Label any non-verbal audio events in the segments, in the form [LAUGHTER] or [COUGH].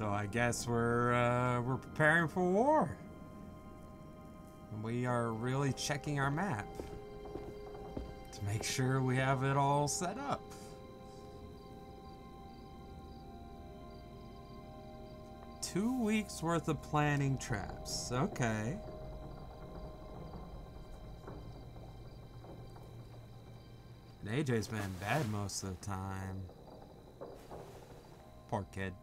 So I guess we're uh, we're preparing for war. We are really checking our map to make sure we have it all set up. Two weeks worth of planning traps. Okay. And AJ's been bed most of the time. Poor kid.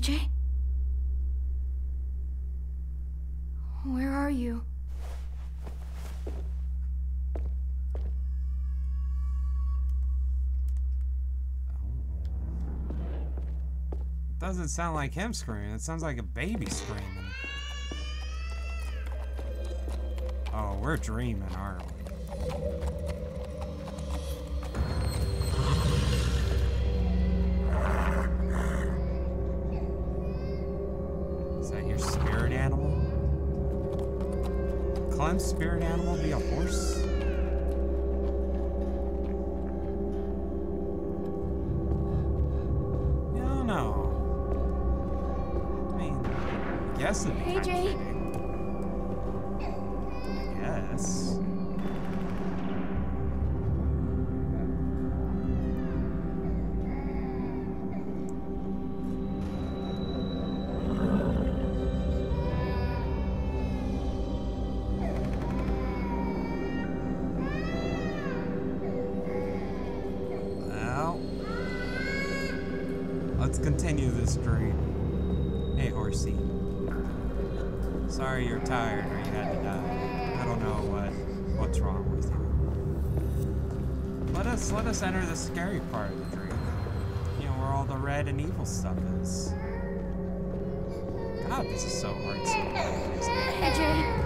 AJ? Where are you? Doesn't sound like him screaming. It sounds like a baby screaming. Oh, we're dreaming, aren't we? Clem's spirit animal be a horse? I don't. I mean, I guess it'd be Hey, Jay. Sorry you're tired or you had to die. I don't know what what's wrong with you. Let us let us enter the scary part of the dream. You know where all the red and evil stuff is. God, this is so artsy. AJ?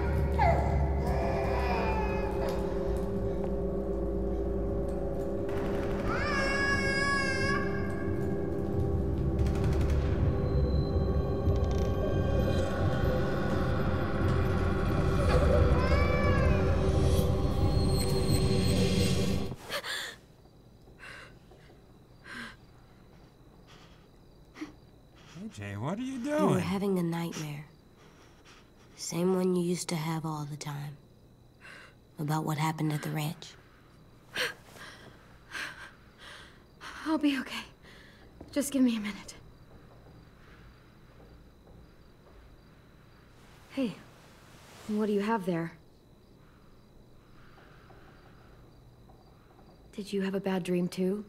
Jay, what are you You were having a nightmare. Same one you used to have all the time. About what happened at the ranch. I'll be okay. Just give me a minute. Hey, what do you have there? Did you have a bad dream too?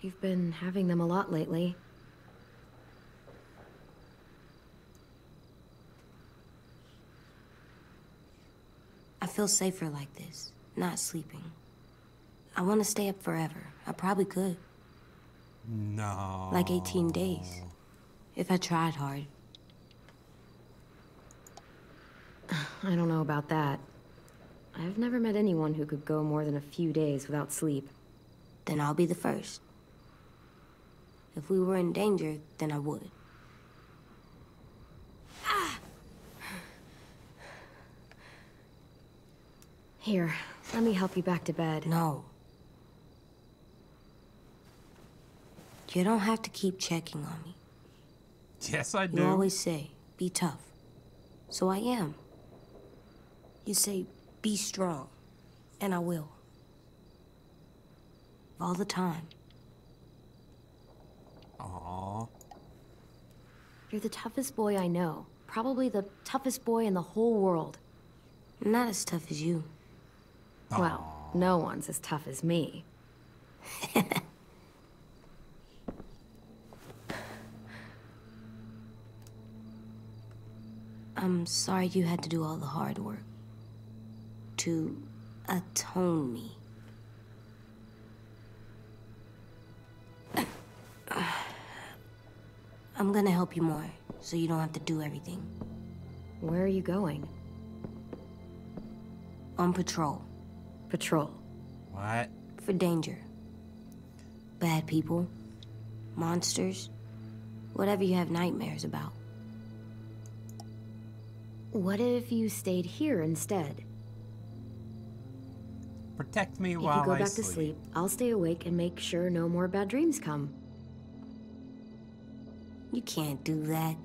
You've been having them a lot lately. I feel safer like this, not sleeping. I want to stay up forever. I probably could. No. Like 18 days. If I tried hard. [SIGHS] I don't know about that. I've never met anyone who could go more than a few days without sleep. Then I'll be the first. If we were in danger, then I would. [SIGHS] Here, let me help you back to bed. No. You don't have to keep checking on me. Yes, I do. You do. always say, be tough. So I am. You say, be strong. And I will. All the time. Aw. You're the toughest boy I know. Probably the toughest boy in the whole world. Not as tough as you. Well, no one's as tough as me. [LAUGHS] I'm sorry you had to do all the hard work. To atone me. I'm gonna help you more, so you don't have to do everything. Where are you going? On patrol. Patrol. What? For danger. Bad people. Monsters. Whatever you have nightmares about. What if you stayed here instead? Protect me If while you go I back to sleep, I'll stay awake and make sure no more bad dreams come. You can't do that.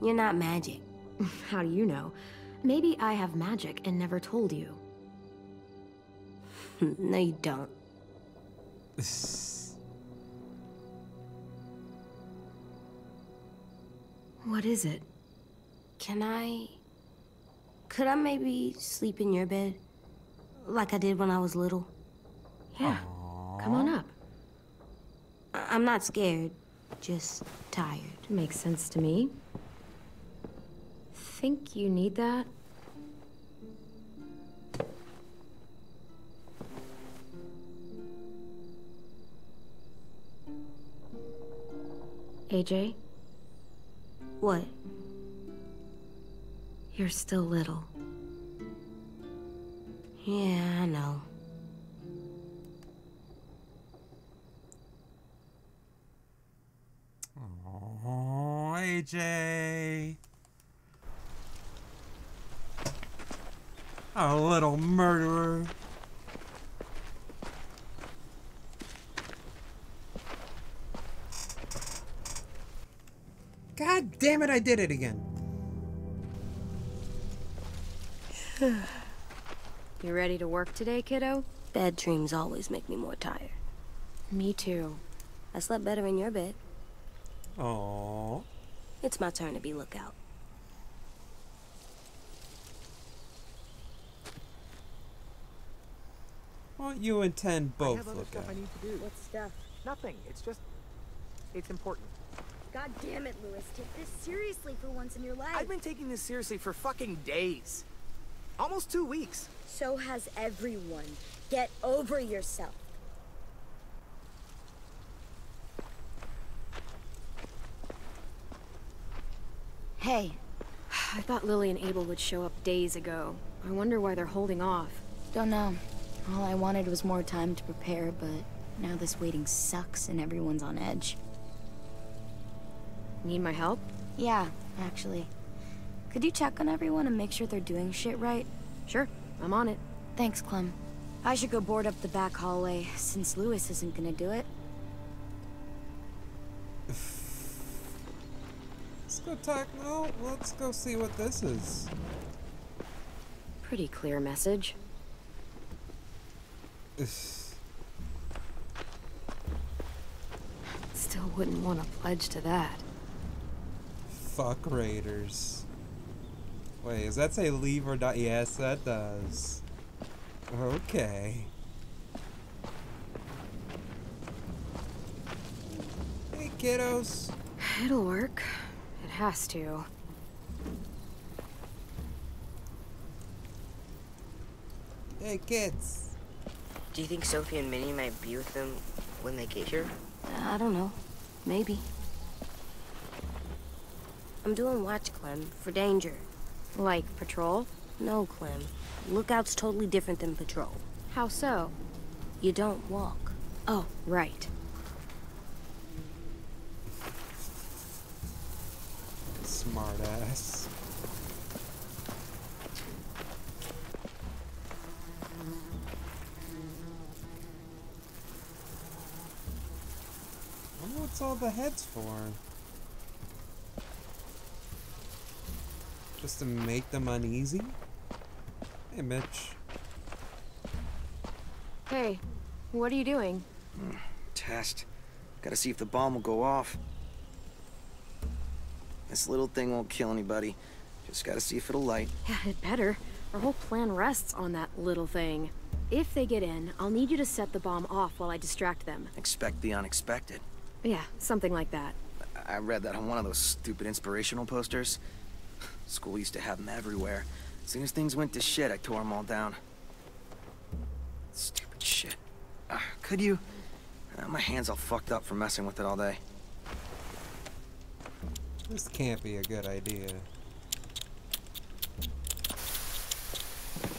You're not magic. [LAUGHS] How do you know? Maybe I have magic and never told you. [LAUGHS] no, you don't. [SIGHS] What is it? Can I. Could I maybe sleep in your bed? Like I did when I was little? Yeah. Come on up. I- I'm not scared, just tired. Makes sense to me. Think you need that? AJ, What? you're still little. Yeah, I know. AJ. A little murderer. God damn it, I did it again. [SIGHS] You ready to work today, kiddo? Bad dreams always make me more tired. Me too. I slept better in your bed. Oh. It's my turn to be lookout. Well, you and Ten I both have other look stuff. I need to do. What stuff? Nothing. It's just. It's important. God damn it, Louis. Take this seriously for once in your life. I've been taking this seriously for fucking days. Almost two weeks. So has everyone. Get over yourself. Hey. [SIGHS] I thought Lilly and Abel would show up days ago. I wonder why they're holding off. Don't know. All I wanted was more time to prepare, but now this waiting sucks and everyone's on edge. Need my help? Yeah, actually. Could you check on everyone and make sure they're doing shit right? Sure, I'm on it. Thanks, Clem. I should go board up the back hallway, since Louis isn't gonna do it. Go talk. No, let's go see what this is. Pretty clear message. Still wouldn't want to pledge to that. Fuck Raiders. Wait, does that say leave or die? Yes, that does. Okay. Hey, kiddos. It'll work. It has to. Hey, kids. Do you think Sophie and Minnie might be with them when they get here? I don't know. Maybe. I'm doing watch, Clem, for danger. Like patrol? No, Clem. Lookout's totally different than patrol. How so? You don't walk. Oh, right. Smart ass. wonder what's all the heads for? Just to make them uneasy? Hey, Mitch. Hey, what are you doing? Hmm, test. Gotta see if the bomb will go off. This little thing won't kill anybody. Just gotta see if it'll light. Yeah, it better. Our whole plan rests on that little thing. If they get in, I'll need you to set the bomb off while I distract them. Expect the unexpected. Yeah, something like that. I read that on one of those stupid inspirational posters. School used to have them everywhere. As soon as things went to shit, I tore them all down. Stupid shit. Uh, could you? Uh, my hand's all fucked up from messing with it all day. This can't be a good idea.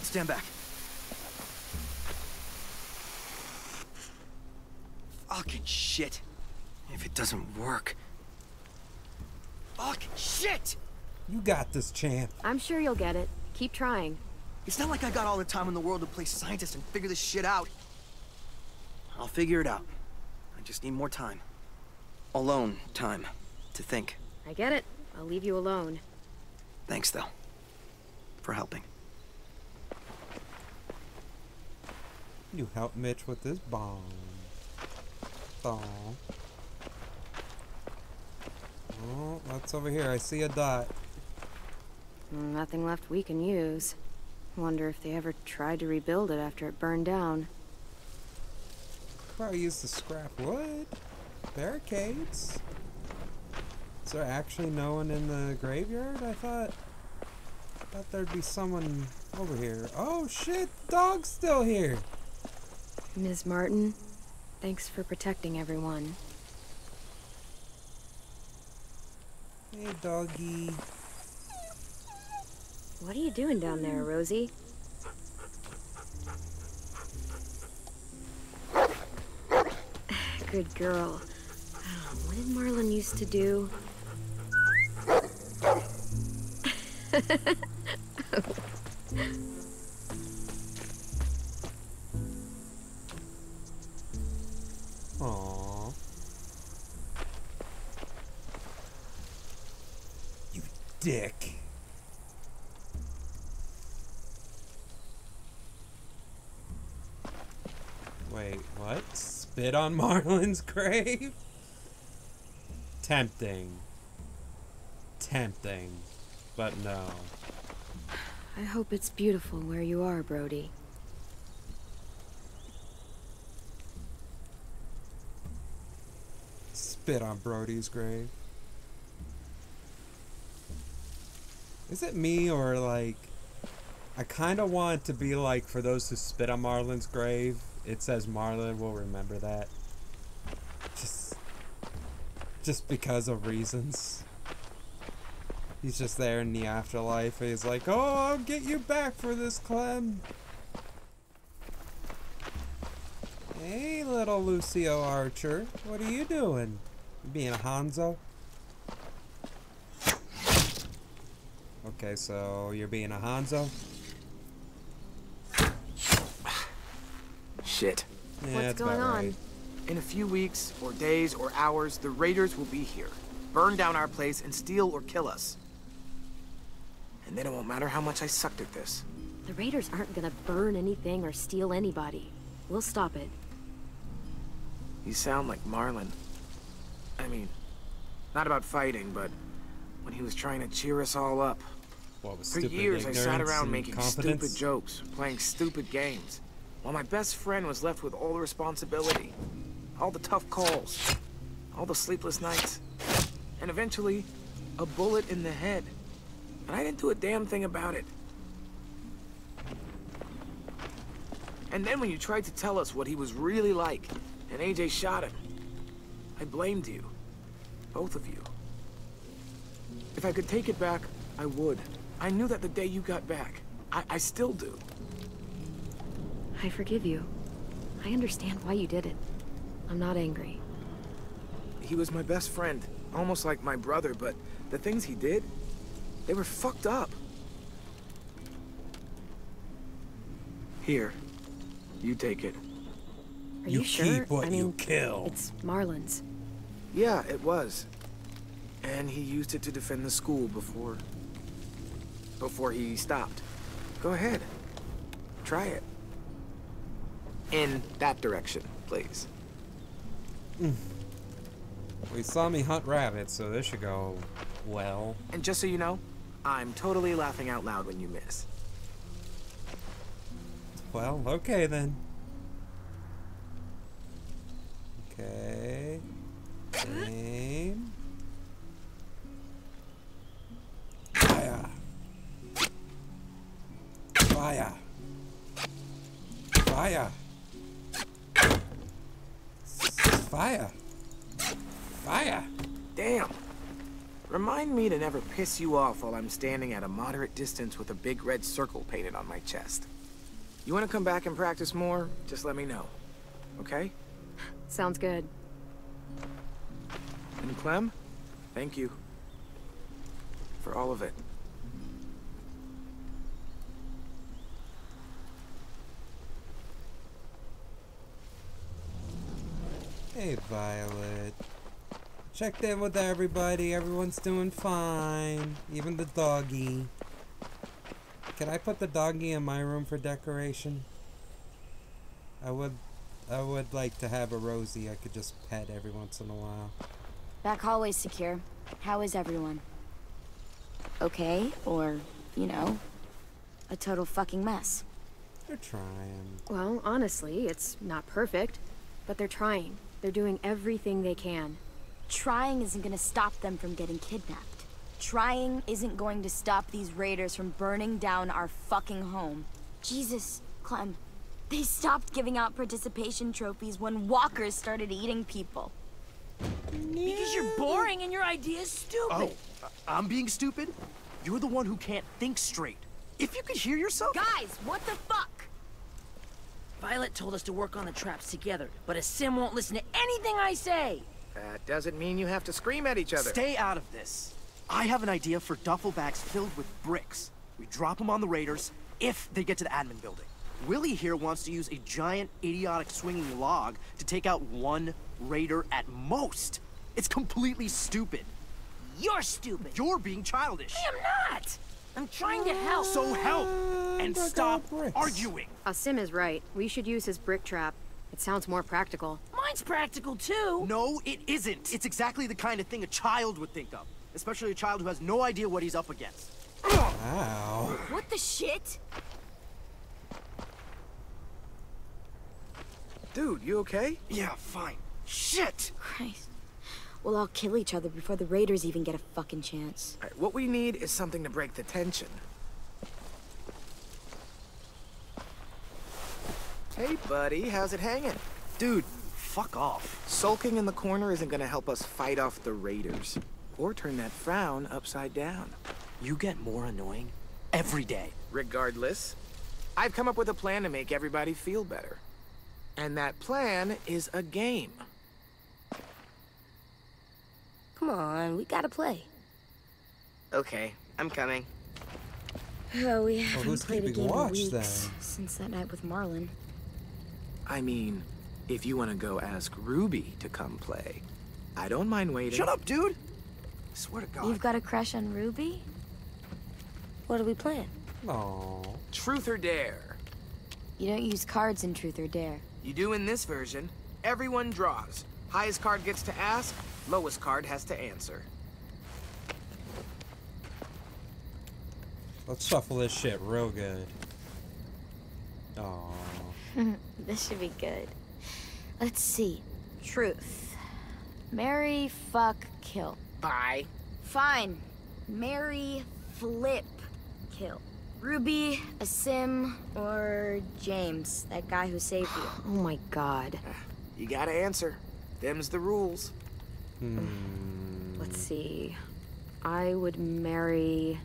Stand back. Fucking shit. If it doesn't work. Fucking shit! You got this, champ. I'm sure you'll get it. Keep trying. It's not like I got all the time in the world to play scientist and figure this shit out. I'll figure it out. I just need more time. Alone time. To think. I get it. I'll leave you alone. Thanks, though. For helping. You help Mitch with this bomb. Aw. Oh, what's over here? I see a dot. Mm, nothing left we can use. Wonder if they ever tried to rebuild it after it burned down. Probably use the scrap wood. Barricades. Is there actually no one in the graveyard? I thought. I thought there'd be someone over here. Oh shit! Dog's still here. Ms. Martin, thanks for protecting everyone. Hey, doggy. What are you doing down there, Rosie? [SIGHS] Good girl. Oh, what did Marlon used to do? Aww. You dick. Wait, what? Spit on [LAUGHS] Marlon's grave? Tempting. Tempting. But no. I hope it's beautiful where you are, Brody. Spit on Brody's grave. Is it me or like I kind of want to be like for those who spit on Marlon's grave, it says Marlon will remember that. Just just because of reasons. He's just there in the afterlife. and He's like, "Oh, I'll get you back for this, Clem." Hey, little Lucio Archer, what are you doing? You being a Hanzo? Okay, so you're being a Hanzo? Shit. Yeah, What's going on? right. In a few weeks, or days, or hours, the raiders will be here. Burn down our place and steal or kill us. And then it won't matter how much I sucked at this. The raiders aren't gonna burn anything or steal anybody. We'll stop it. You sound like Marlon. I mean, not about fighting, but when he was trying to cheer us all up. What was For stupid years, I sat around making competence? stupid jokes, playing stupid games, while my best friend was left with all the responsibility, all the tough calls, all the sleepless nights, and eventually, a bullet in the head. And I didn't do a damn thing about it. And then when you tried to tell us what he was really like, and AJ shot him, I blamed you. Both of you. If I could take it back, I would. I knew that the day you got back. I, I still do. I forgive you. I understand why you did it. I'm not angry. He was my best friend, almost like my brother, but the things he did, they were fucked up. Here, you take it. Are You you, sure? keep what I you mean, kill. It's Marlon's. Yeah, it was. And he used it to defend the school before... before he stopped. Go ahead. Try it. In that direction, please. Mm. We saw me hunt rabbits, so this should go well. And just so you know, I'm totally laughing out loud when you miss. Well, okay then. Okay. Aim. Fire. Fire. Fire. Fire. Fire. Me to never piss you off while I'm standing at a moderate distance with a big red circle painted on my chest. You want to come back and practice more? Just let me know. Okay? Sounds good. And Clem, thank you. for all of it. Hey, Violet. Checked in with everybody. Everyone's doing fine. Even the doggy. Can I put the doggy in my room for decoration? I would I would like to have a Rosie I could just pet every once in a while. Back hallway's secure. How is everyone? Okay, or, you know, a total fucking mess. They're trying. Well, honestly, it's not perfect, but they're trying. They're doing everything they can. Trying isn't gonna stop them from getting kidnapped. Trying isn't going to stop these raiders from burning down our fucking home. Jesus, Clem. They stopped giving out participation trophies when walkers started eating people. Because you're boring and your idea's stupid. Oh, uh, I'm being stupid? You're the one who can't think straight. If you could hear yourself... Guys, what the fuck? Violet told us to work on the traps together, but Aasim won't listen to anything I say. That doesn't mean you have to scream at each other. Stay out of this. I have an idea for duffel bags filled with bricks. We drop them on the raiders if they get to the admin building. Willy here wants to use a giant, idiotic swinging log to take out one raider at most. It's completely stupid. You're stupid. You're being childish. I am not. I'm trying to help. So help and stop arguing. Uh, Sim is right. We should use his brick trap. It sounds more practical. Mine's practical too. No, it isn't. It's exactly the kind of thing a child would think of, especially a child who has no idea what he's up against. Ow. What the shit? Dude, you okay? Yeah, fine. Shit! Christ. We'll all kill each other before the raiders even get a fucking chance. All right, what we need is something to break the tension. Hey, buddy, how's it hanging? Dude, fuck off. Sulking in the corner isn't gonna help us fight off the raiders. Or turn that frown upside down. You get more annoying every day. Regardless, I've come up with a plan to make everybody feel better. And that plan is a game. Come on, we gotta play. Okay, I'm coming. Oh, we haven't who's played a keeping game in weeks then? since that night with Marlon. I mean, if you want to go ask Ruby to come play, I don't mind waiting. Shut up, dude! I swear to God. You've got a crush on Ruby? What are we playing? Aw. Truth or dare? You don't use cards in Truth or Dare. You do in this version. Everyone draws. Highest card gets to ask, lowest card has to answer. Let's shuffle this shit real good. Aw. [LAUGHS] This should be good. Let's see. Truth. Mary, fuck, kill. Bye. Fine. Mary, flip, kill. Ruby, Aasim, or James, that guy who saved you. [SIGHS] Oh my god. You gotta answer. Them's the rules. Hmm. Let's see. I would marry.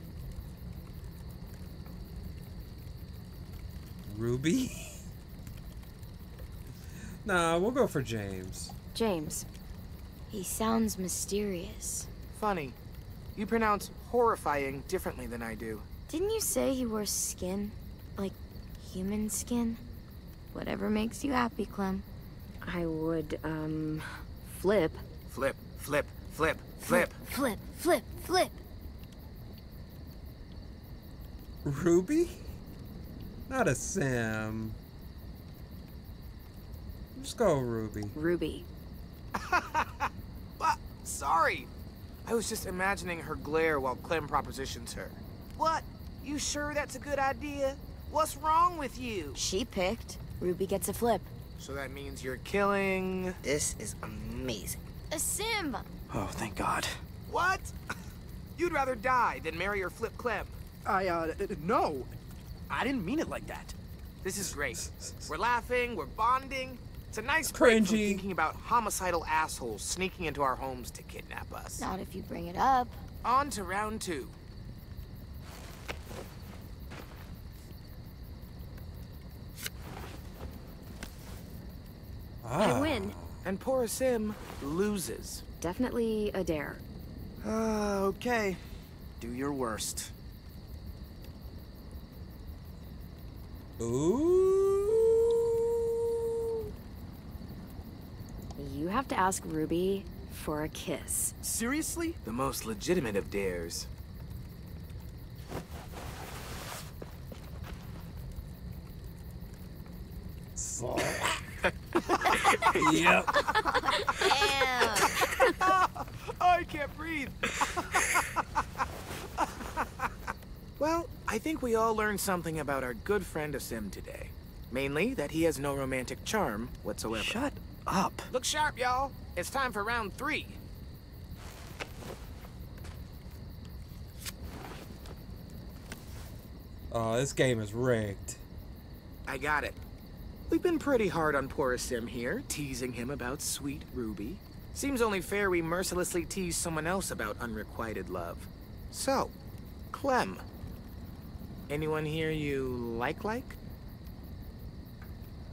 Ruby? Nah, we'll go for James. James. He sounds mysterious. Funny. You pronounce horrifying differently than I do. Didn't you say he wore skin? Like human skin? Whatever makes you happy, Clem. I would, um. Flip. Flip, flip, flip, flip. Flip, flip, flip. Ruby? Not Aasim. Just go Ruby. Ruby. [LAUGHS] Ah, sorry. I was just imagining her glare while Clem propositions her. What? You sure that's a good idea? What's wrong with you? She picked. Ruby gets a flip. So that means you're killing... This is amazing. Aasim! Oh, thank God. What? [LAUGHS] You'd rather die than marry or flip Clem. I, uh, no. I didn't mean it like that. This is great. We're laughing, we're bonding. It's a nice break from Cringy. thinking about homicidal assholes sneaking into our homes to kidnap us. Not if you bring it up. On to round two. Ah. I win. And poor Sim loses. Definitely a dare. Uh, okay. Do your worst. Ooh. You have to ask Ruby for a kiss. Seriously? The most legitimate of dares. [LAUGHS] Slap. yep. I can't breathe. well, I think we all learned something about our good friend Aasim today. Mainly that he has no romantic charm whatsoever. Shut up. Look sharp, y'all. It's time for round three. Oh, this game is rigged. I got it. We've been pretty hard on poor Aasim here, teasing him about sweet Ruby. Seems only fair we mercilessly tease someone else about unrequited love. So, Clem. Anyone here you like like?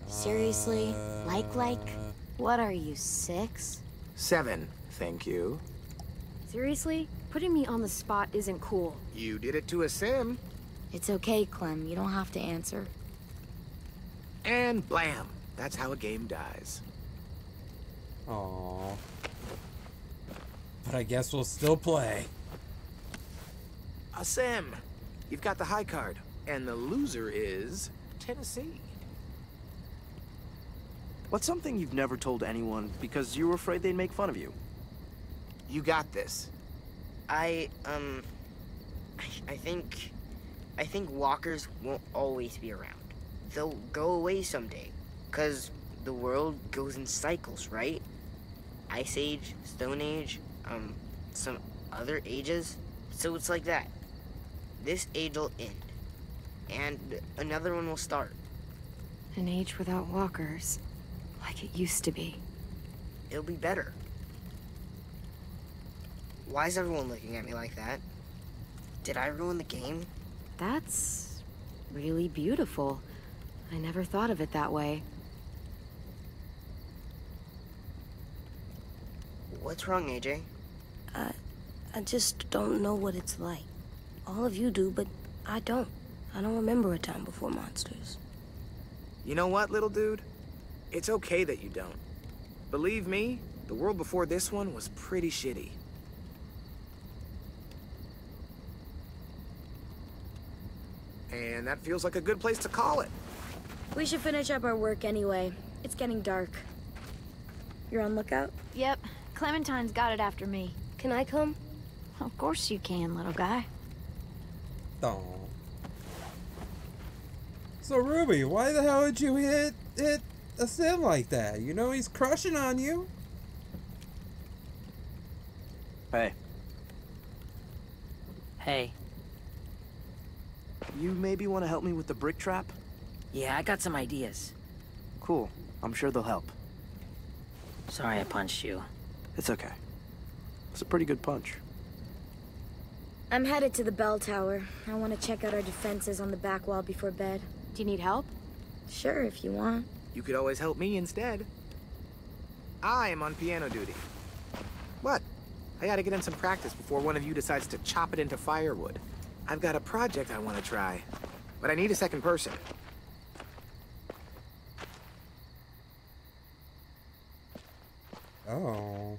Seriously? Like, like? Uh, What are you, six? Seven, thank you. Seriously? Putting me on the spot isn't cool. You did it to Aasim. It's okay, Clem. You don't have to answer. and blam. That's how a game dies. Aw. But I guess we'll still play. Aasim! you've got the high card, and the loser is Tennessee. What's something you've never told anyone because you were afraid they'd make fun of you? You got this. I, um, I, I think, I think walkers won't always be around. They'll go away someday, cause the world goes in cycles, right? Ice Age, Stone Age, um, some other ages. So it's like that. This age will end, and another one will start. An age without walkers. Like it used to be. It'll be better. Why is everyone looking at me like that? Did I ruin the game? That's really beautiful. I never thought of it that way. What's wrong, AJ? Uh, I just don't know what it's like. All of you do, but I don't. I don't remember a time before monsters. You know what, little dude? It's okay that you don't. Believe me, the world before this one was pretty shitty. And that feels like a good place to call it. We should finish up our work anyway. It's getting dark. You're on lookout? Yep. Clementine's got it after me. Can I come? Of course you can, little guy. Aw. So Ruby, why the hell did you hit hit Aasim like that? You know he's crushing on you. Hey, Hey, you maybe want to help me with the brick trap? yeah, I got some ideas. Cool. I'm sure they'll help. Sorry I punched you. It's okay. It's a pretty good punch. I'm headed to the bell tower. I want to check out our defenses on the back wall before bed. Do you need help? Sure, if you want. You could always help me instead. I am on piano duty. What? I gotta get in some practice before one of you decides to chop it into firewood. I've got a project I want to try, but I need a second person. Oh.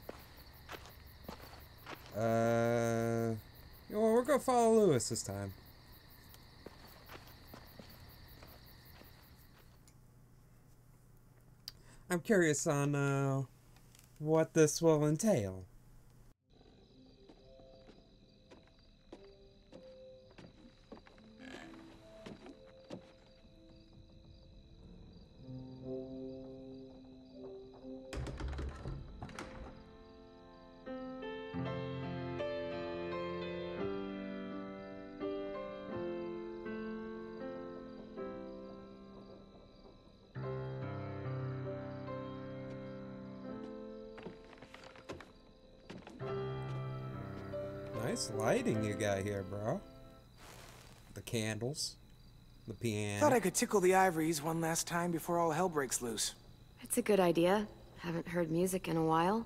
Uh. You know, we're gonna follow Louis this time. I'm curious on uh, what this will entail. Nice lighting you got here, bro. The candles, the piano. Thought I could tickle the ivories one last time before all hell breaks loose. That's a good idea. Haven't heard music in a while.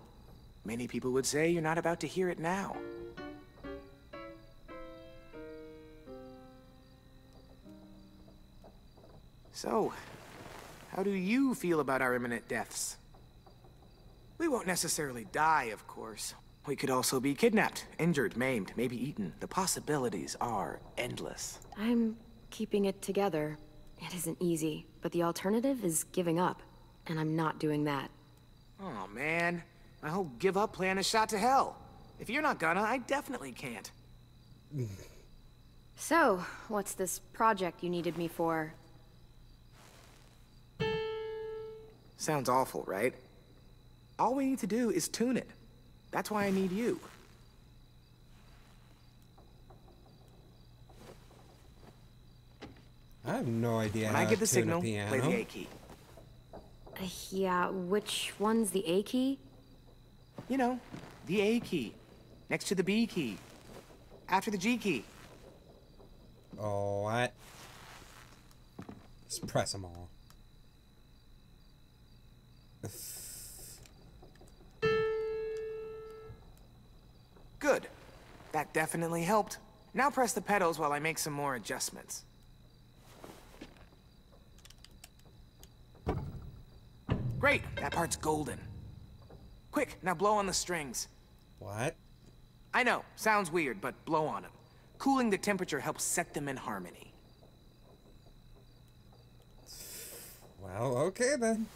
Many people would say you're not about to hear it now. So, how do you feel about our imminent deaths? We won't necessarily die, of course, we could also be kidnapped, injured, maimed, maybe eaten. The possibilities are endless. I'm keeping it together. It isn't easy, but the alternative is giving up. And I'm not doing that. Oh, man. My whole give up plan is shot to hell. If you're not gonna, I definitely can't. [SIGHS] So, what's this project you needed me for? Sounds awful, right? All we need to do is tune it. That's why I need you. I have no idea When how I get to the tune signal, a piano. play the A key. Uh, yeah, which one's the A key? You know, the A key. Next to the B key. After the G key. Oh, what? Just press them all. That definitely helped. Now press the pedals while I make some more adjustments. Great, that part's golden. Quick, now blow on the strings. What? I know, sounds weird, but blow on them. Cooling the temperature helps set them in harmony. Well, okay then.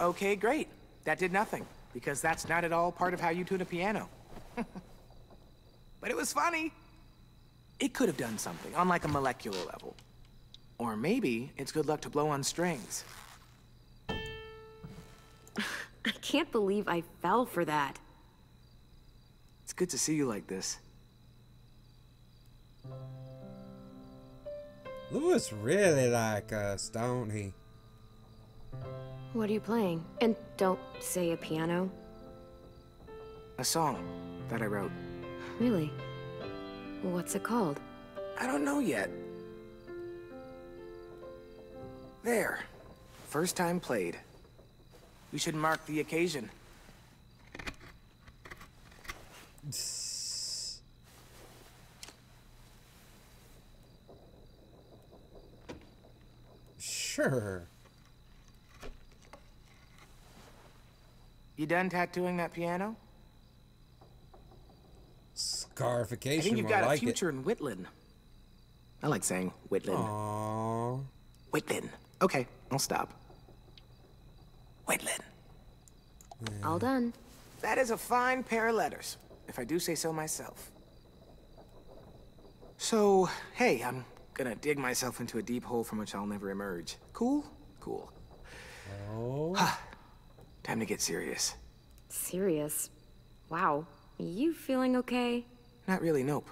Okay, great. That did nothing, because that's not at all part of how you tune a piano. [LAUGHS] but it was funny. It could have done something, on like a molecular level. Or maybe it's good luck to blow on strings. [LAUGHS] I can't believe I fell for that. It's good to see you like this. Louis really like uh, us, don't he? What are you playing? And don't say a piano. A song that I wrote. Really? What's it called? I don't know yet. There. First time played. We should mark the occasion. Sure. You done tattooing that piano? Scarification, I think you've more got a like future in Whitland. I like saying it. Whitland. Aww. Whitland. Okay, I'll stop. Whitland. All done. That is a fine pair of letters, if I do say so myself. So, hey, I'm gonna dig myself into a deep hole from which I'll never emerge. Cool? Cool. Oh. Time to get serious. Serious. Wow. You feeling okay? Not really, nope.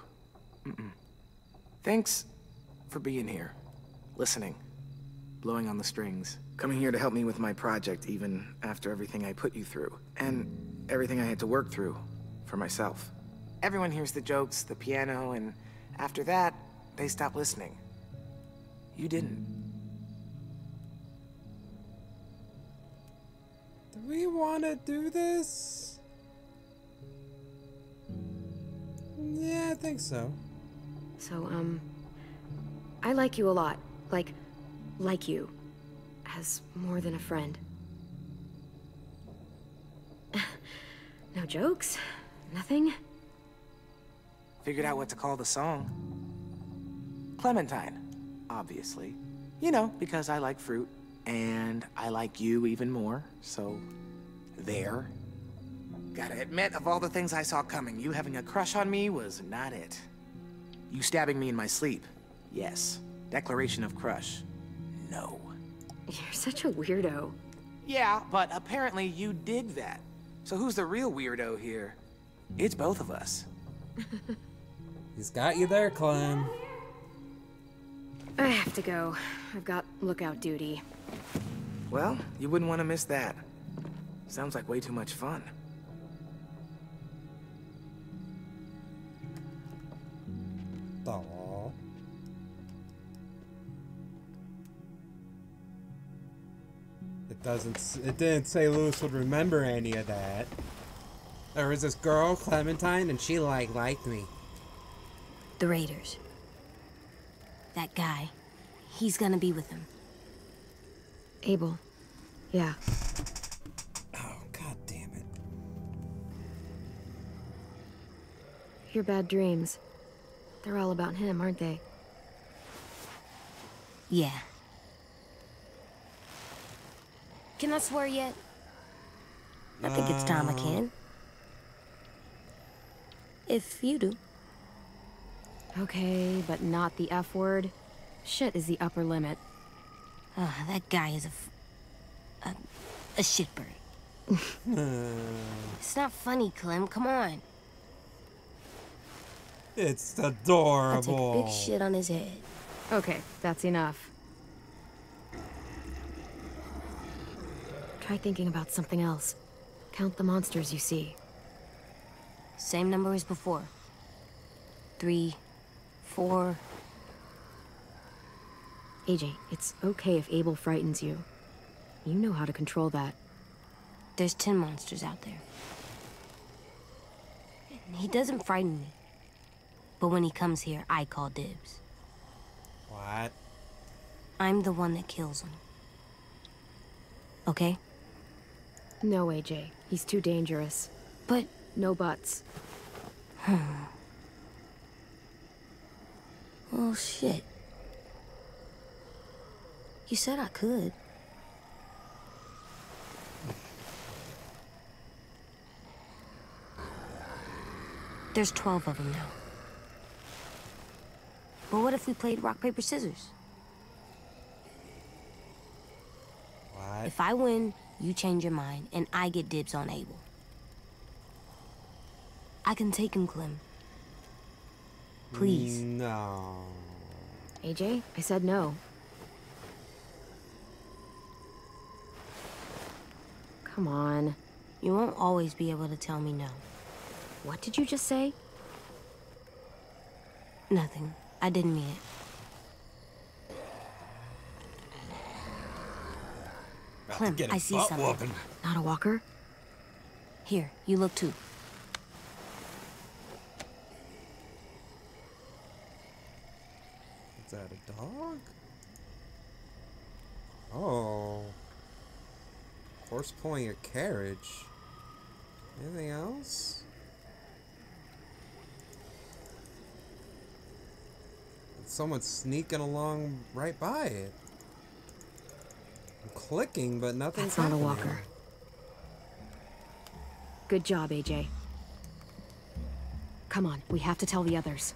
Mm-mm. Thanks for being here. Listening. Blowing on the strings. Coming here to help me with my project, even after everything I put you through. And everything I had to work through for myself. Everyone hears the jokes, the piano, and after that, they stop listening. You didn't. We want to do this? Yeah, I think so. So, um, I like you a lot. Like, like you. As more than a friend. [LAUGHS] no jokes? Nothing? Figured out what to call the song. Clementine, obviously. You know, because I like fruit, and I like you even more, so there. Gotta admit, of all the things I saw coming, you having a crush on me was not it. You stabbing me in my sleep, yes. Declaration of crush, no. You're such a weirdo. Yeah, but apparently you did that. So who's the real weirdo here? It's both of us. [LAUGHS] He's got you there, Clem. I have to go. I've got lookout duty. Well, you wouldn't want to miss that. Sounds like way too much fun. Aww. It doesn't. It didn't say Louis would remember any of that. There was this girl, Clementine, and she like liked me. The Raiders. That guy. He's gonna be with them. Abel. Yeah. Oh, god damn it. Your bad dreams. They're all about him, aren't they? Yeah. Can I swear yet? I think it's time I uh. can. If you do. Okay, but not the F word. Shit is the upper limit. Ah, that guy is a a, f- a, a shitbird. [LAUGHS] it's not funny, Clem. Come on. It's I'll take a adorable. big shit on his head. Okay, that's enough. Try thinking about something else. Count the monsters you see. Same number as before. Three, four. AJ, it's okay if Abel frightens you. You know how to control that. There's ten monsters out there. He doesn't frighten me. But when he comes here, I call dibs. What? I'm the one that kills him. Okay? No, AJ. He's too dangerous. But No buts. [SIGHS] [SIGHS] Oh, shit. You said I could. There's 12 of them now. But what if we played rock, paper, scissors? What? If I win, you change your mind, and I get dibs on Abel. I can take him, Clem. Please. No. AJ, I said no. Come on. You won't always be able to tell me no. What did you just say? Nothing. I didn't mean it. About Clem, to get a I see butt something. whooping. Not a walker? Here, you look too. That a dog? Oh. Horse pulling a carriage. Anything else? Someone's sneaking along right by it. I'm clicking, but nothing's That's not a walker. Good job, AJ. Come on, we have to tell the others.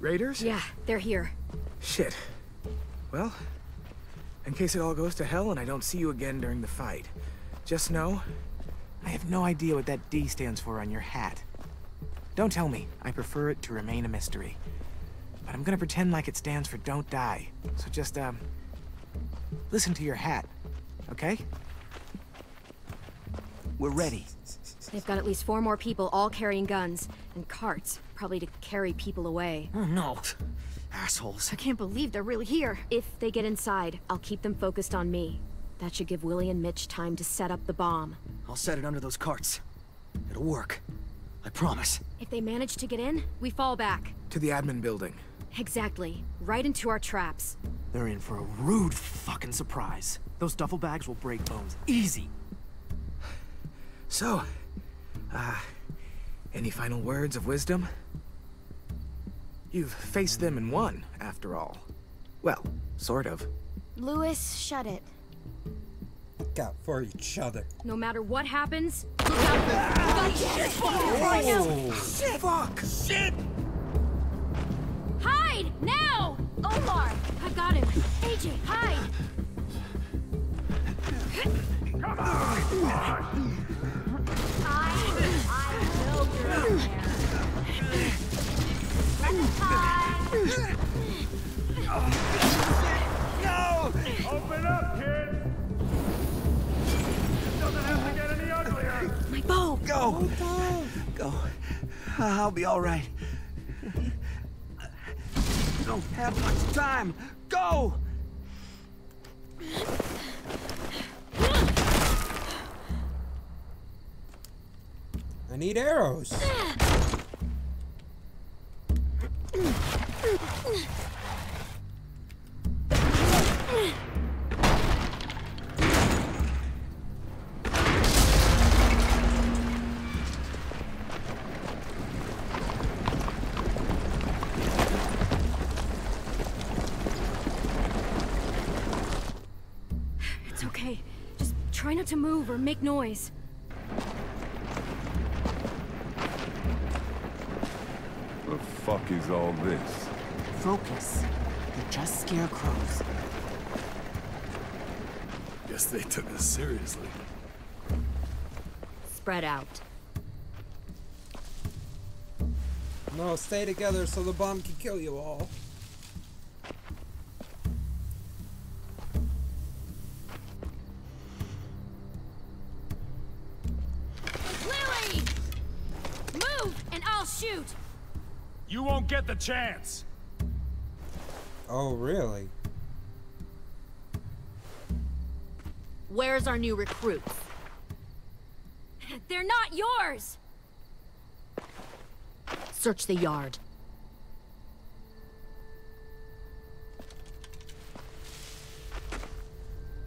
Raiders? Yeah, they're here. Shit. Well, in case it all goes to hell and I don't see you again during the fight, just know I have no idea what that D stands for on your hat. Don't tell me. I prefer it to remain a mystery. But I'm gonna pretend like it stands for don't die. So just, um, listen to your hat, okay? We're ready. They've got at least four more people all carrying guns and carts, probably to carry people away. Oh no. Assholes. I can't believe they're really here. If they get inside, I'll keep them focused on me. That should give Willy and Mitch time to set up the bomb. I'll set it under those carts. It'll work. I promise. If they manage to get in, we fall back. To the admin building. Exactly. Right into our traps. They're in for a rude fucking surprise. Those duffel bags will break bones. Easy. [SIGHS] So, uh, any final words of wisdom? You've faced them and won, after all. Well, sort of. Louis, shut it. Look out for each other. No matter what happens, look out for Oh. Fuck! Shit! Hide! Now! Omar! I've got him. AJ, hide! Open up, kid! This doesn't have to get any uglier! My bow! Go! Go. I'll be all right. Don't have much time. Go! Need arrows. It's okay. Just try not to move or make noise. The is all this? Focus. They're just scarecrows. Guess they took us seriously. Spread out. No, stay together so the bomb can kill you all. Chance. Oh, really? Where's our new recruits? They're not yours! Search the yard.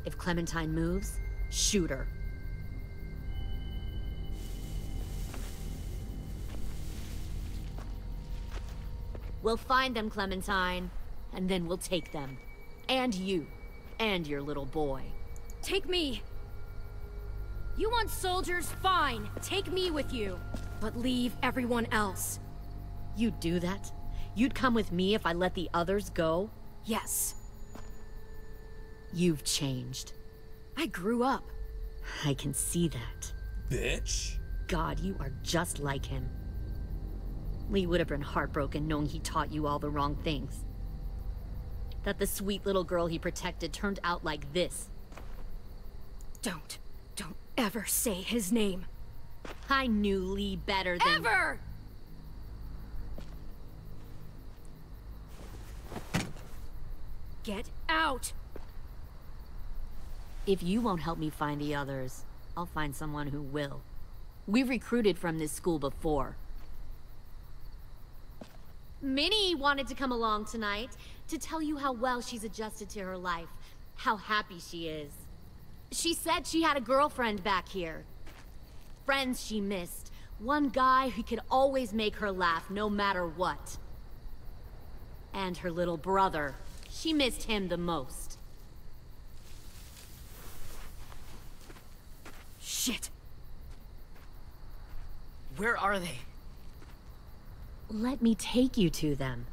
If Clementine moves, shoot her. We'll find them, Clementine, and then we'll take them. And you. And your little boy. Take me! You want soldiers? Fine. Take me with you. But leave everyone else. You'd do that? You'd come with me if I let the others go? Yes. You've changed. I grew up. I can see that. Bitch. God, you are just like him. Lee would have been heartbroken knowing he taught you all the wrong things. That the sweet little girl he protected turned out like this. Don't. Don't ever say his name. I knew Lee better than- Ever! Get out! If you won't help me find the others, I'll find someone who will. We've recruited from this school before. Minnie wanted to come along tonight to tell you how well she's adjusted to her life, how happy she is. She said she had a girlfriend back here. Friends she missed. One guy who could always make her laugh no matter what. And her little brother. She missed him the most. Shit. Where are they? Let me take you to them.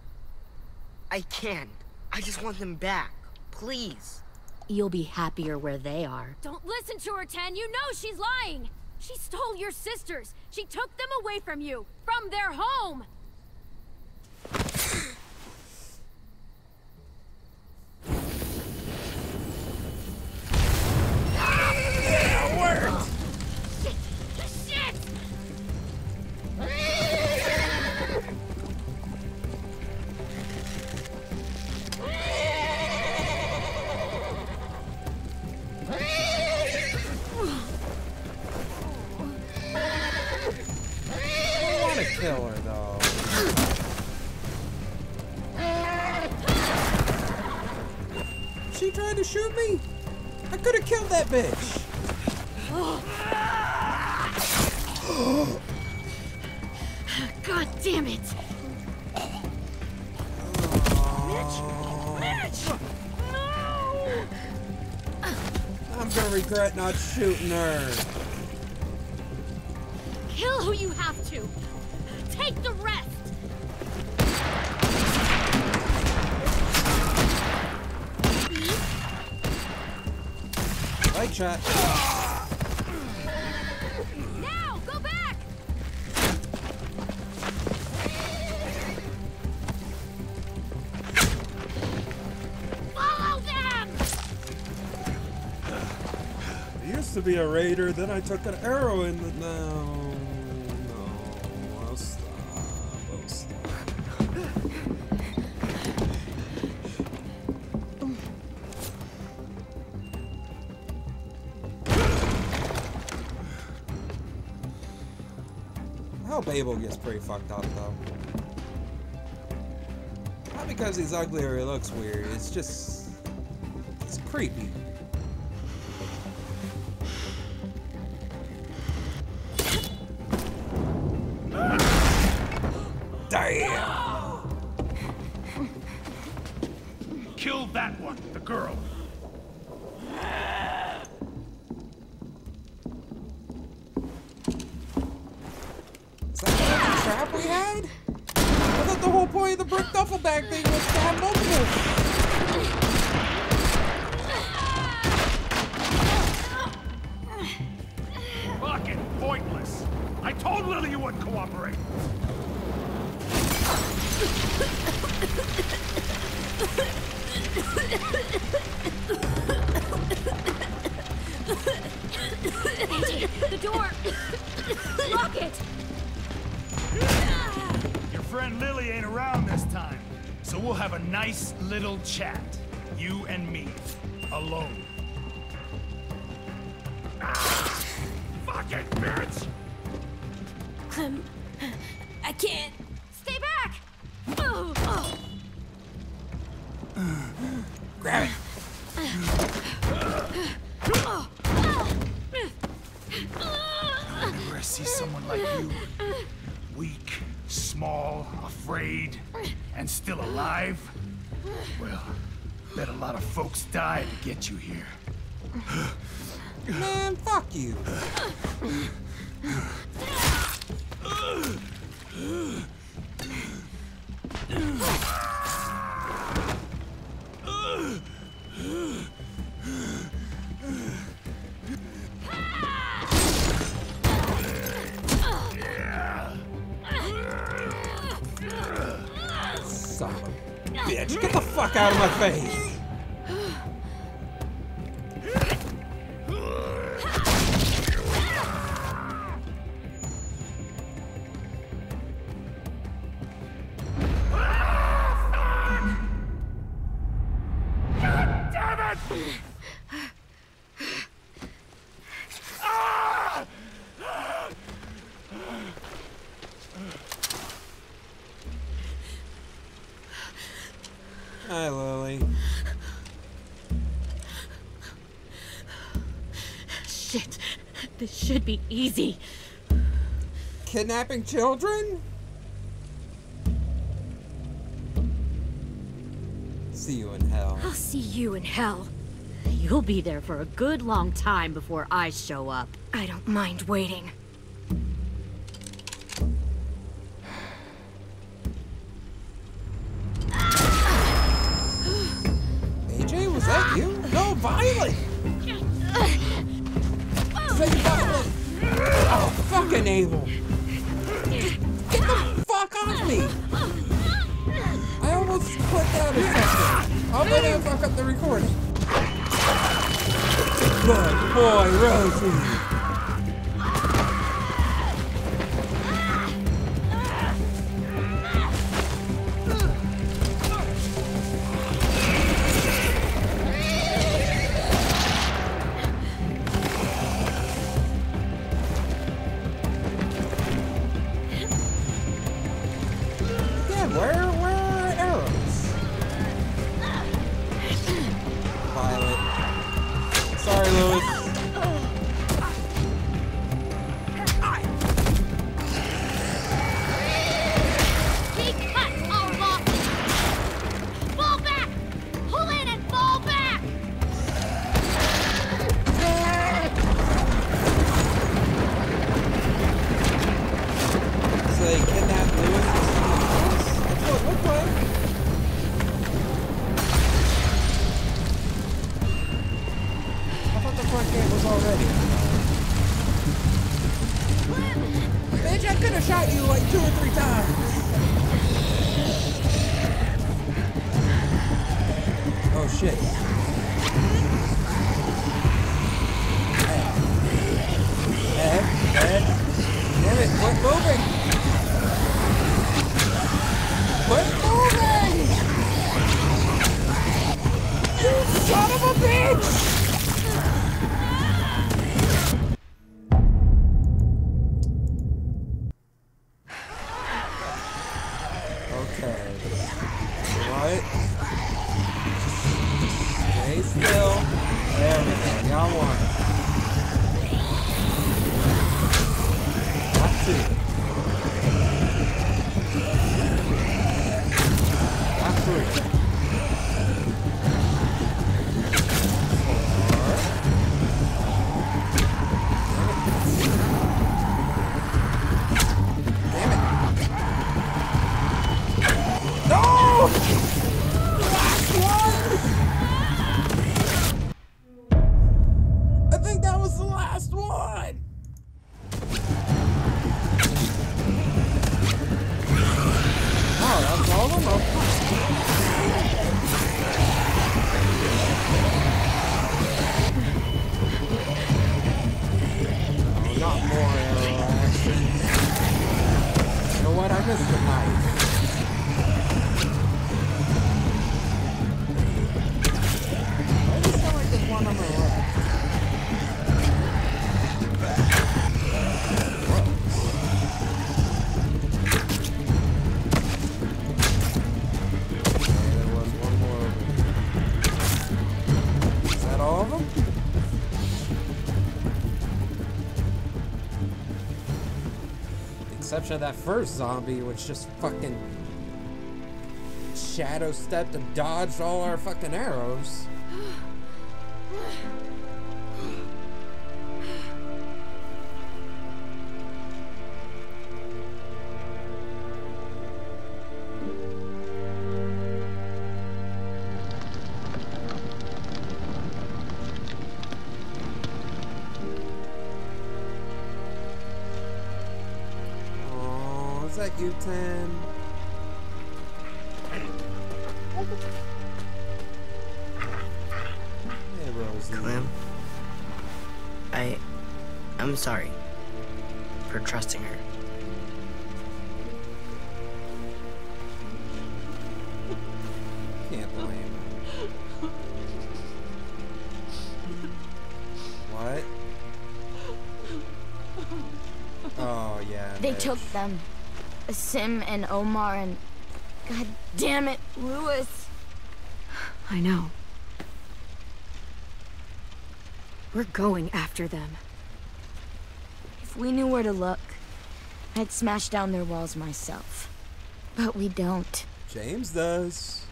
I can't. I just want them back. Please. You'll be happier where they are. Don't listen to her, Tenn. You know she's lying. She stole your sisters. She took them away from you. From their home. To shoot me. I could have killed that bitch. [GASPS] God damn it! Mitch! Mitch! No! I'm gonna regret not shooting her. Shot. Now, go back. Follow them. I used to be a raider, then I took an arrow in the. No. table gets pretty fucked up though. Not because he's ugly or he looks weird, it's just... It's creepy. Damn! Kill that one, the girl. fuck out of my face! be easy. Kidnapping children? See you in hell. I'll see you in hell. You'll be there for a good long time before I show up. I don't mind waiting. No! Exception of that first zombie, which just fucking shadow stepped and dodged all our fucking arrows. You, Tenn? Hey, Rosie. Clem, I, I'm sorry for trusting her. Can't blame her. What? Oh, yeah. They bitch. took them. Sim and Omar and. God damn it, Louis. I know. We're going after them. If we knew where to look, I'd smash down their walls myself. But we don't. James does.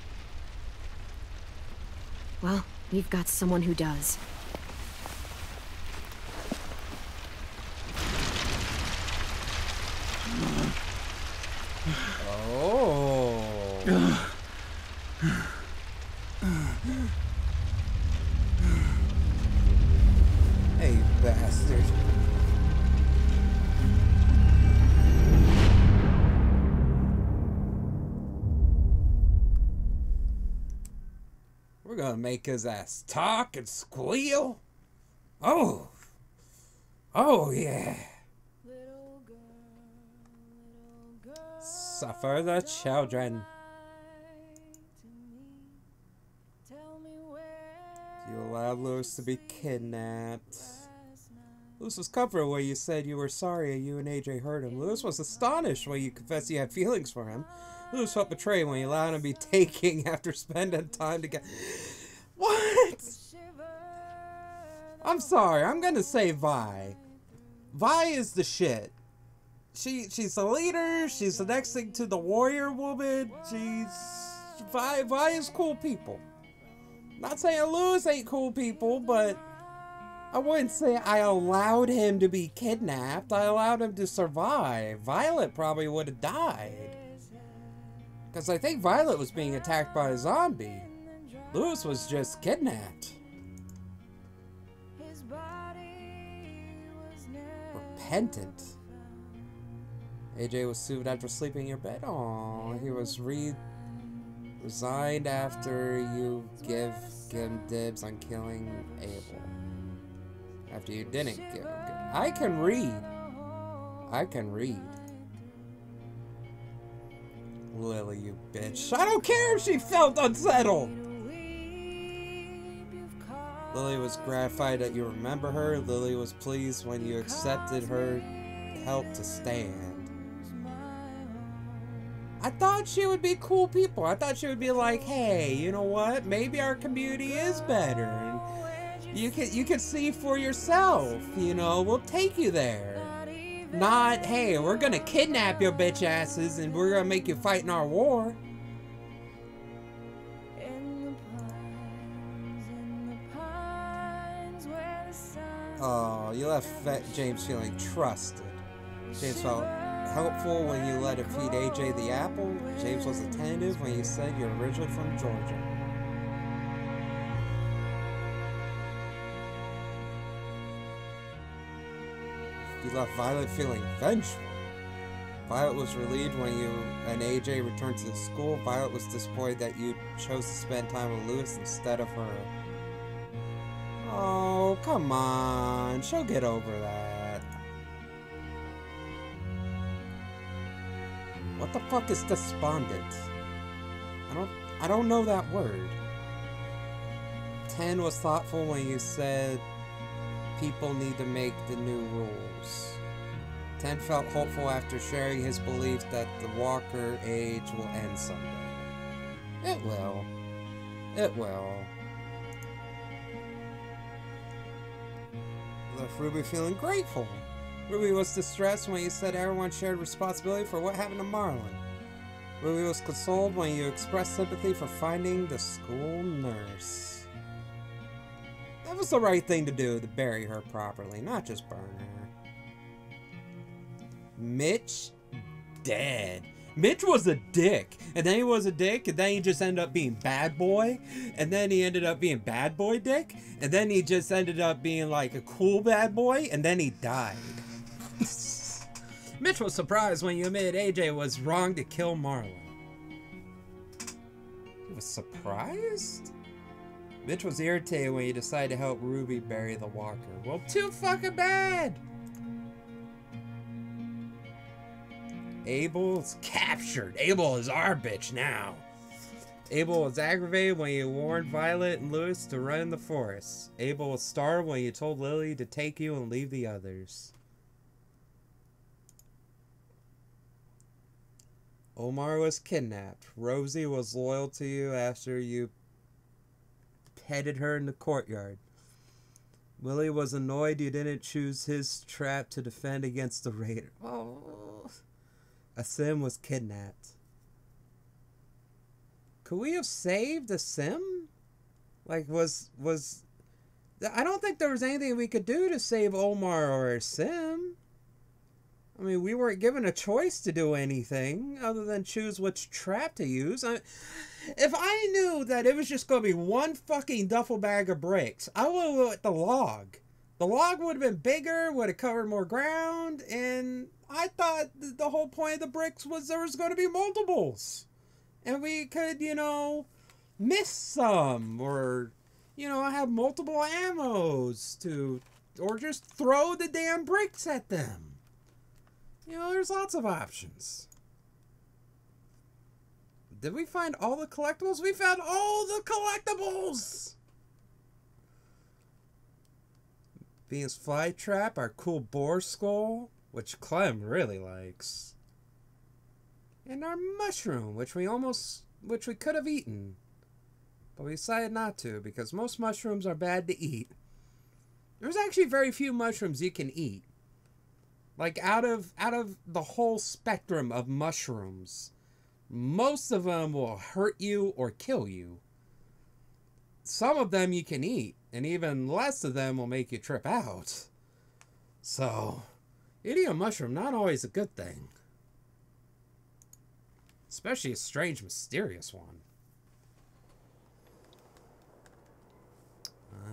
Well, we've got someone who does. Oh. Hey, bastard. We're gonna make his ass talk and squeal. Oh. Oh, yeah. Suffer the children. You allowed Louis to be kidnapped. Louis was comforted when you said you were sorry you and AJ hurt him. Louis was astonished when you confessed you had feelings for him. Louis felt betrayed when you allowed him to be [LAUGHS] taking after spending time together. What? I'm sorry. I'm gonna say Vi. Vi is the shit. She she's the leader. She's the next thing to the warrior woman. She's Vi. Vi is cool people. Not saying Louis ain't cool people, but I wouldn't say I allowed him to be kidnapped. I allowed him to survive. Violet probably would have died. Because I think Violet was being attacked by a zombie. Louis was just kidnapped. Repentant. AJ was soothed after sleeping in your bed. Aww, he was re resigned after you give him dibs on killing Abel. After you didn't give him. I can read. I can read. Lilly, you bitch. I don't care if she felt unsettled. Lilly was gratified that you remember her. Lilly was pleased when you accepted her help to stand. I thought she would be cool people. I thought she would be like, hey, you know what? Maybe our community is better. And You can you can see for yourself. You know, we'll take you there. Not, hey, we're gonna kidnap your bitch asses and we're gonna make you fight in our war. Oh, you left James feeling trusted. James felt helpful when you let it feed AJ the apple. James was attentive when you said you're originally from Georgia. You left Violet feeling vengeful. Violet was relieved when you and AJ returned to the school. Violet was disappointed that you chose to spend time with Louis instead of her. Oh, come on. She'll get over that. The fuck is despondent? I don't I don't know that word. Tenn was thoughtful when you said people need to make the new rules. Tenn felt hopeful after sharing his belief that the Walker age will end someday. It will. It will. Left Ruby feeling grateful. Ruby was distressed when you said everyone shared responsibility for what happened to Marlon. Ruby was consoled when you expressed sympathy for finding the school nurse. That was the right thing to do to bury her properly, not just burn her. Mitch dead. Mitch was a dick, and then he was a dick, and then he just ended up being bad boy, and then he ended up being bad boy dick, and then he just ended up being like a cool bad boy, and then he died. [LAUGHS] Mitch was surprised when you admitted AJ was wrong to kill Marlon. He was surprised? Mitch was irritated when you decided to help Ruby bury the walker. Well, too fucking bad! Abel's captured. Abel is our bitch now. Abel was aggravated when you warned Violet and Louis to run in the forest. Abel was startled when you told Lilly to take you and leave the others. Omar was kidnapped. Rosie was loyal to you after you petted her in the courtyard. Willy was annoyed you didn't choose his trap to defend against the raider. Oh. Aasim was kidnapped. Could we have saved Aasim? Like, was, was... I don't think there was anything we could do to save Omar or Aasim. I mean, we weren't given a choice to do anything other than choose which trap to use. I, if I knew that it was just going to be one fucking duffel bag of bricks, I would have went the log. The log would have been bigger, would have covered more ground, and I thought the whole point of the bricks was there was going to be multiples. And we could, you know, miss some, or, you know, have multiple ammos to, or just throw the damn bricks at them. You know, there's lots of options. Did we find all the collectibles? We found all the collectibles! Venus Flytrap, our cool boar skull, which Clem really likes. And our mushroom, which we almost, which we could have eaten. But we decided not to, because most mushrooms are bad to eat. There's actually very few mushrooms you can eat. Like out of out of the whole spectrum of mushrooms, most of them will hurt you or kill you. Some of them you can eat, and even less of them will make you trip out. So, eating a mushroom not always a good thing. Especially a strange, mysterious one.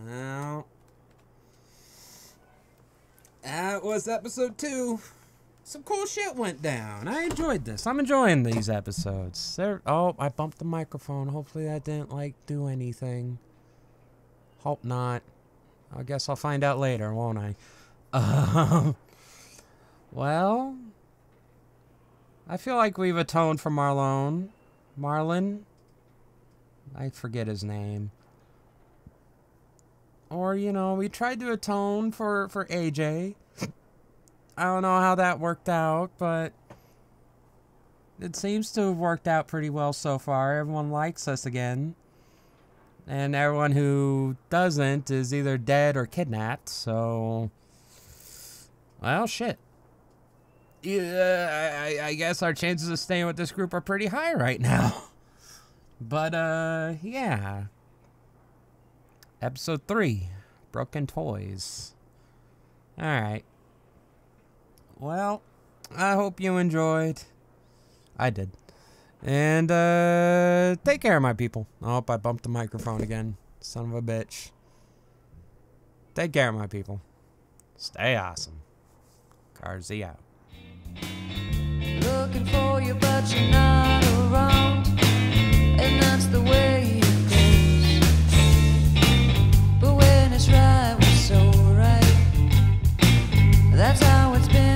Well, that was episode two. Some cool shit went down. I enjoyed this. I'm enjoying these episodes. Oh, I bumped the microphone. Hopefully, I didn't like do anything. Hope not. I guess I'll find out later, won't I? Um. Well, I feel like we've atoned for Marlon. Marlon. I forget his name. Or, you know, we tried to atone for, for AJ. I don't know how that worked out, but it seems to have worked out pretty well so far. Everyone likes us again. And everyone who doesn't is either dead or kidnapped, so. Well, shit. Yeah, I, I guess our chances of staying with this group are pretty high right now. [LAUGHS] But, uh, yeah. Episode 3 Broken Toys. Alright. Well, I hope you enjoyed. I did. And uh take care, of my people. Hope I bumped the microphone again. Son of a bitch. Take care, my people. Stay awesome. Karzie out. Looking for you, but you're not around. And that's the way drive was so right. That's how it's been.